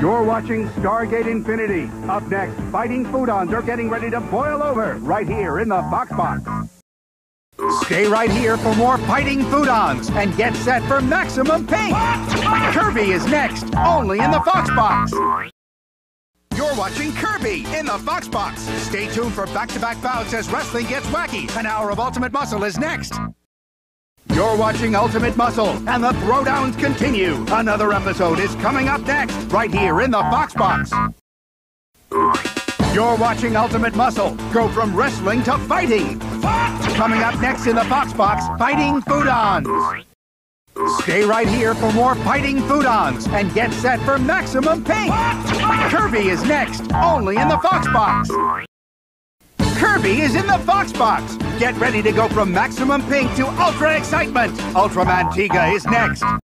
You're watching Stargate Infinity. Up next, fighting foodons are getting ready to boil over right here in the Fox Box. Stay right here for more fighting foodons and get set for maximum pain. Kirby is next, only in the Fox Box. You're watching Kirby in the Fox Box. Stay tuned for back-to-back bouts as wrestling gets wacky. An hour of Ultimate Muscle is next. You're watching Ultimate Muscle, and the throwdowns continue. Another episode is coming up next, right here in the Fox Box. You're watching Ultimate Muscle go from wrestling to fighting. Coming up next in the Fox Box, Fighting Foodons. Stay right here for more Fighting Foodons and get set for maximum pink. Kirby is next, only in the Fox Box. Kirby is in the Fox Box. Get ready to go from maximum pink to ultra excitement. Ultraman Tiga is next.